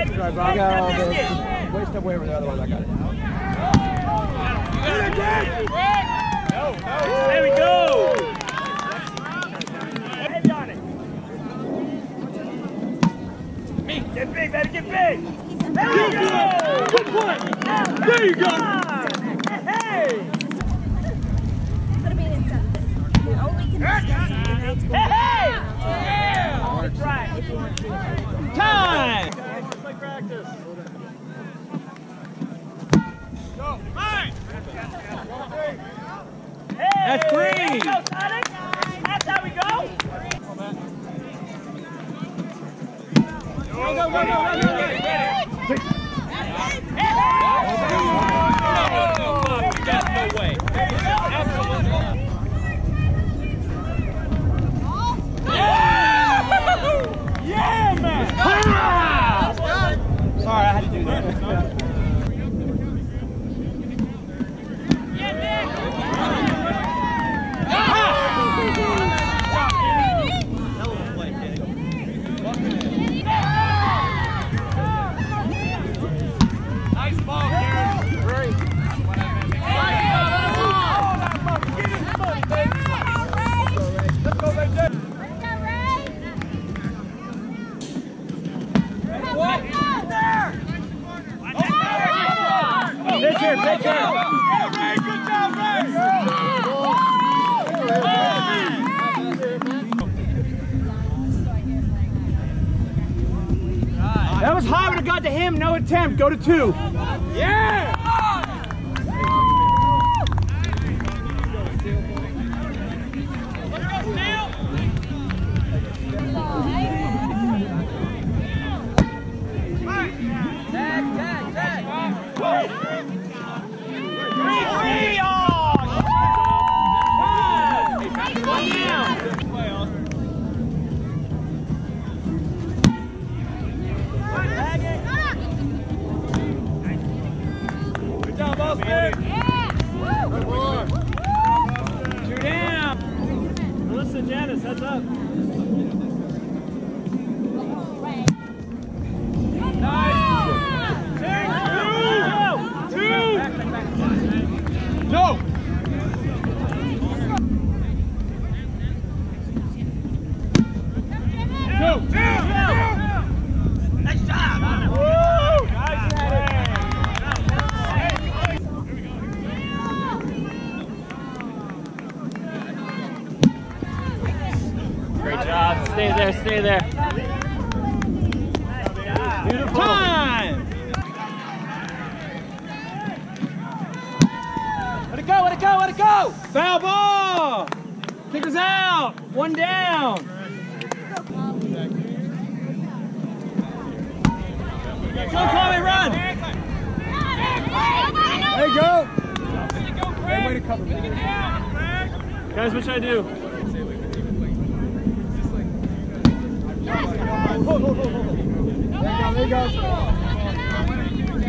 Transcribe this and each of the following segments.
I got all the waste up way over the other. I got it. There we go. Head on it. Me, get big, better get big. There we go. Good play. There you go. Hey. Hey, hey. Time. That's green. Go, That's how we go. Go, go, go, go, go, go. Yeah, man! Sorry, I had to do that. Nice ball, Karen. Let's go, back there. Pitch here, pitch here. Hey, Ray, good job, Ray! That was high when it got to him. No attempt. Go to two. Yeah! Stay there, stay there. Beautiful. Time! Let it go, let it go, let it go. Foul ball! Kickers out! One down! Go, Tommy, run! There you go. Way to cover. Guys, what should I do? Hold, hold, hold, hold, hold. There you go, there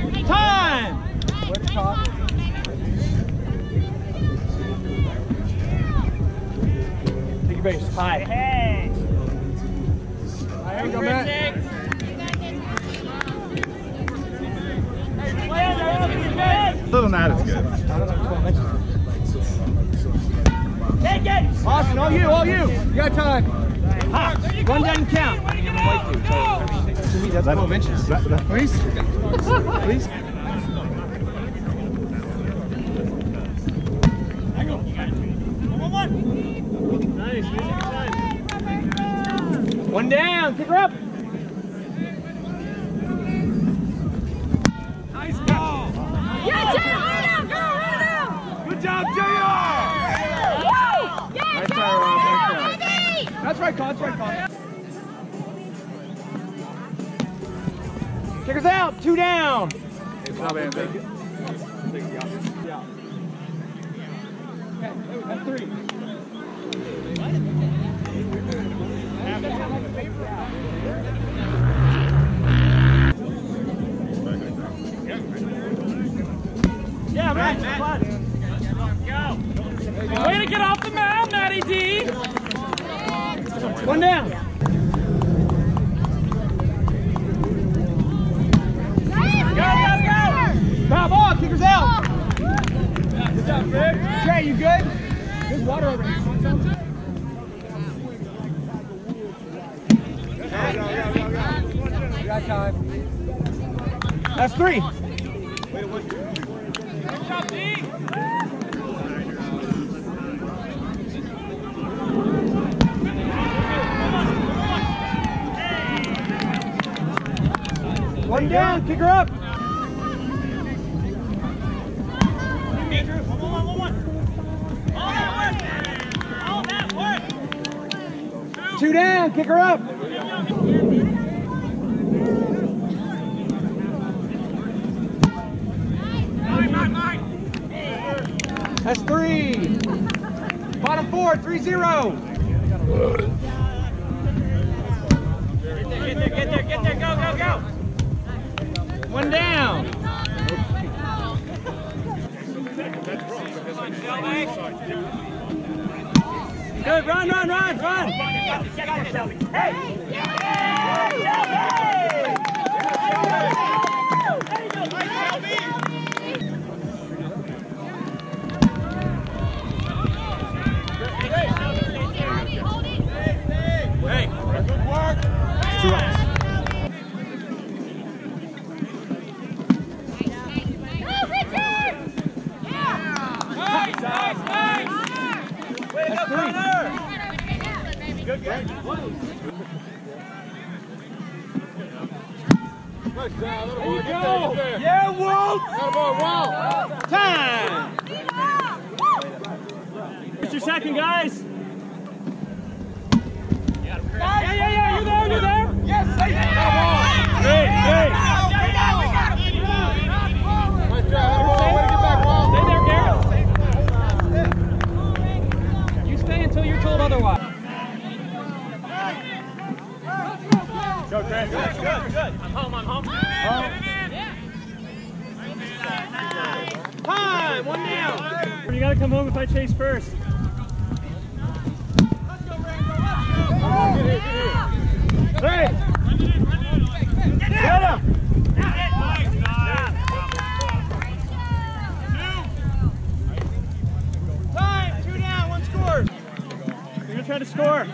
you go. Time! Where's the top? Take your base. High. Hey. There you go, Matt. Play on the. Little Matt is good. Take it. Austin, all you, all you. You got time. Ha! One doesn't count. To me, that's 12 inches. Please? Please? One, one. Nice, music time. One down, kick her up. Nice ball. Good job, JR. Nice try, Rob. Nice try. That's right, Con. That's right, Con. Kickers out, two down. Three. Yeah, Matt. Matt. Go. Way to get off the mound, Matty D. One down. Jay, you good? There's water over here. Got time. That's three. One down, kick her up. Two down, kick her up. That's three. Bottom four, three zero. Get there, get there, get there, get there. Go, go, go. One down. Good, run, run, run, run. Hey! Hey, Good, good. There you go. Yeah, Walt. Time. What's your second, guys? Yeah, yeah, yeah. You're there. You're there. Yes, Great, great. Stay there, Garrett. You stay until you're told otherwise. Go, Chris. Good, good, good. I'm home, I'm home. Time. One down. You gotta come home if I chase first. Hey, Get him! Time. Two down. One score. You're gonna try to score.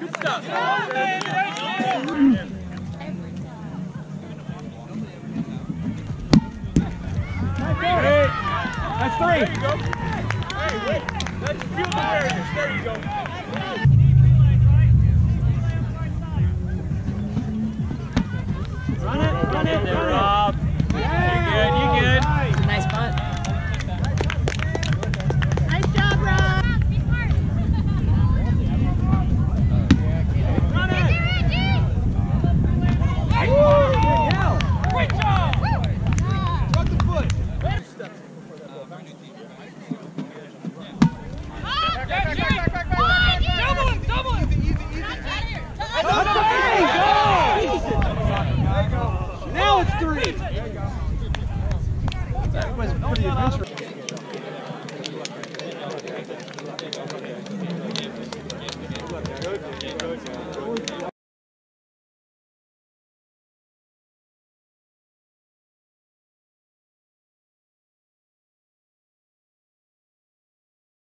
good stuff. Great. That's three. Hey, wait. Let's feel the awareness. There you go. Run it. Run it. Run it. You good, you good.